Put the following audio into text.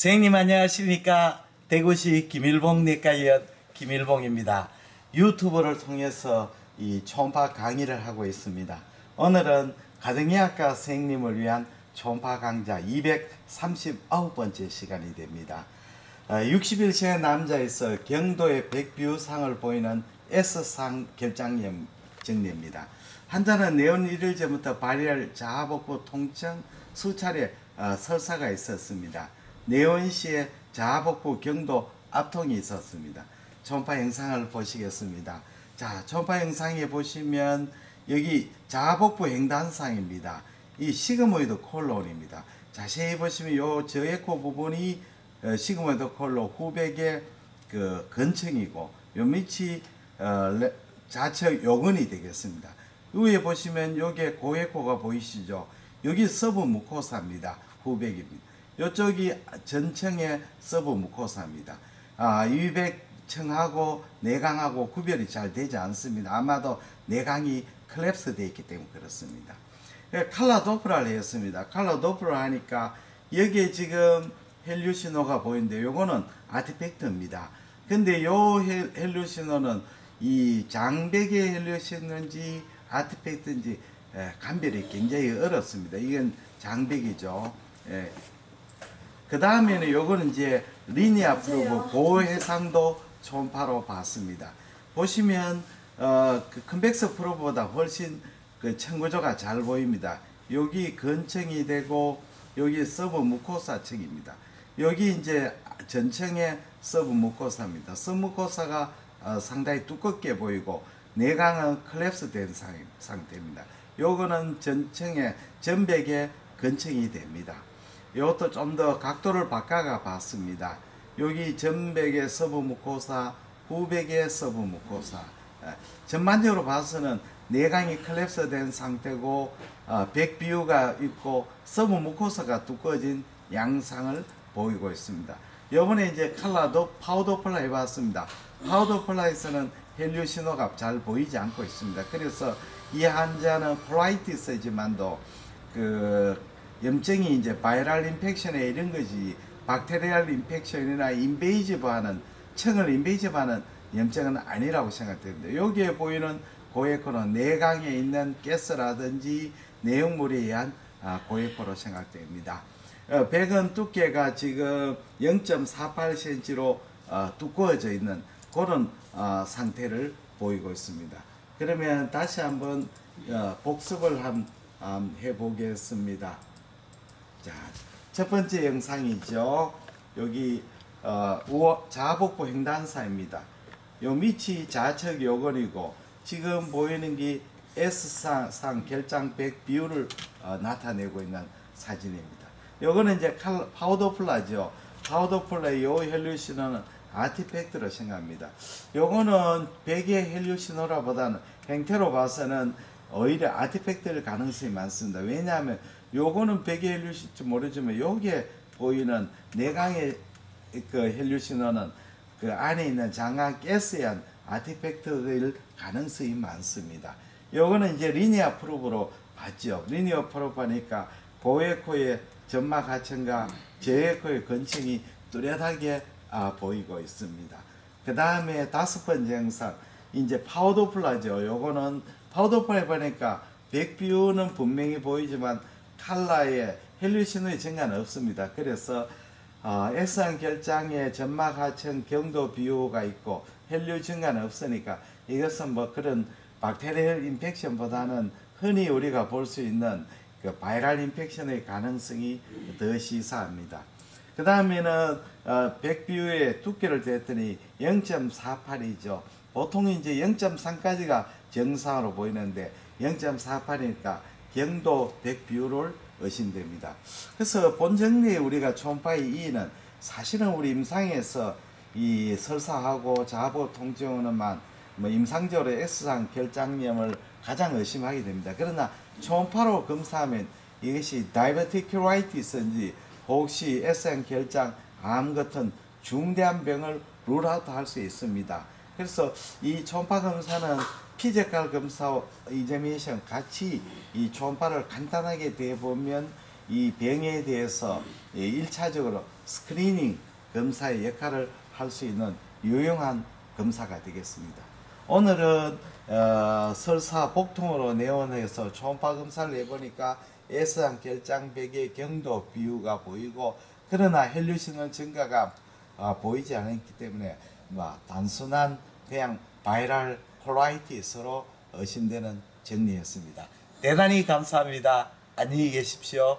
선생님 안녕하십니까 대구시 김일봉 내과의원 김일봉입니다 유튜브를 통해서 이 초음파 강의를 하고 있습니다 오늘은 가정의학과 선생님을 위한 초음파 강좌 239번째 시간이 됩니다 61세 남자에서 경도의 백뷰상을 보이는 S상 결장염 정리입니다. 환자는 내원 1일 전부터 발열, 자아복부 통증, 수차례 어, 설사가 있었습니다. 내원 시에 좌하복부 경도 압통이 있었습니다. 초음파 영상을 보시겠습니다. 자, 초음파 영상에 보시면 여기 좌하복부 횡단상입니다. 이 sigmoid colon입니다. 자세히 보시면 요 저에코 부분이 어, sigmoid colon 후벽의 그 근층이고 요 밑이 어, 레- 좌측 요근이 되겠습니다. 위에 보시면 요게 고에코가 보이시죠? 여기 submucosa입니다. 후벽입니다. 요쪽이 전벽의 submucosa입니다. 아, 유백층하고 내강하고 구별이 잘 되지 않습니다. 아마도 내강이 collapse 되어 있기 때문에 그렇습니다. 예, 칼라 도프라를 했습니다. color Doppler 하니까 여기에 지금 혈류 신호가 보이는데 요거는 artifact입니다. 근데 요 혈- 혈류 신호는 이 장벽의 혈류 신호인지 artifact인지 예, 감별이 굉장히 어렵습니다. 이건 장벽이죠. 예. 그 다음에는 요거는 이제 linear probe 고해상도 초음파로 봤습니다. 보시면 어, 그 convex probe보다 훨씬 그 층구조가 잘 보입니다. 여기 근층이 되고 여기 submucosa층입니다. 여기 이제 전벽의 submucosa입니다. submucosa가 어, 상당히 두껍게 보이고 내강은 collapse 된 상, 상태입니다. 요거는 전층의 전벽의 근층이 됩니다. 이것도 좀 더 각도를 바꿔가 봤습니다. 여기 전벽의 submucosa, 후벽의 submucosa. 예, 전반적으로 봐서는 내강이 collapse 된 상태고 어, 벽비후가 있고 submucosa가 두꺼워진 양상을 보이고 있습니다. 요번에 이제 칼라도 파우더 폴라 해봤습니다. power Doppler에서는 혈류 신호가 잘 보이지 않고 있습니다. 그래서 이 환자는 colitis지만도 그 염증이 이제 viral infection에 이런 것이 bacterial infection이나 invasive하는 층을 invasive하는 염증은 아니라고 생각됩니다. 여기에 보이는 고에코는 내강에 있는 가스라든지 내용물에 의한 아, 고에코로 생각됩니다. 어, 백은 두께가 지금 0.48cm로 어, 두꺼워져 있는 그런 어, 상태를 보이고 있습니다. 그러면 다시 한번 어, 복습을 한, 음, 해보겠습니다. 자, 첫 번째 영상이죠. 여기 어, 우어, 좌복부 횡단사입니다. 요 밑이 좌측 요근이고 지금 보이는 게 S상 상 결장 벽 비후를 어, 나타내고 있는 사진입니다. 요거는 이제 칼, power Doppler죠. power Doppler의 요 혈류 신호는 artifact로 생각합니다. 요거는 벽의 혈류 신호라보다는 형태로 봐서는 오히려 artifact일 가능성이 많습니다. 왜냐하면 요거는 벽의 혈류 신혼지 모르지만 요게 보이는 내강의 그 혈류 신호는 그 안에 있는 장강 가스에 의한 artifact일 가능성이 많습니다. 요거는 이제 linear probe로 봤죠. linear probe 하니까 고에코의 점막 하층과 저에코의 근층이 뚜렷하게 아, 보이고 있습니다. 그 다음에 다섯 번째 영상 이제 power Doppler죠. 요거는 power Doppler에 보니까 벽비후는 분명히 보이지만 칼라에 헬류 신호의 증가는 없습니다. 그래서 어, S상 결장에 점막 하층 경도 비후가 있고 혈류 증가는 없으니까 이것은 뭐 그런 bacterial infection보다는 흔히 우리가 볼 수 있는 그 viral infection의 가능성이 더 시사합니다. 그 다음에는 어, 벽비후의 두께를 쟀더니 0.48이죠. 보통 이제 0.3까지가 정상으로 보이는데 0.48이니까 경도 벽비후를 의심됩니다. 그래서 본 증례에 우리가 초음파의 이의는 사실은 우리 임상에서 이 설사하고 좌하복부 통증으로만 뭐 임상적으로 S상 결장염을 가장 의심하게 됩니다. 그러나 초음파로 검사하면 이것이 diverticulitis인지 혹시 S상 결장 암 같은 중대한 병을 rule out 할 수 있습니다. 그래서 이 초음파 검사는 physical 검사와 examination 같이 이 초음파를 간단하게 대보면 이 병에 대해서 예, 일차적으로 screening 검사의 역할을 할 수 있는 유용한 검사가 되겠습니다. 오늘은 어, 설사 복통으로 내원해서 초음파 검사를 해보니까 S상 결장벽의 경도 비후가 보이고 그러나 혈류 신호는 증가가 아, 보이지 않았기 때문에 뭐 단순한 그냥 바이럴 콜라이티스로 의심되는 정리였습니다. 대단히 감사합니다. 안녕히 계십시오.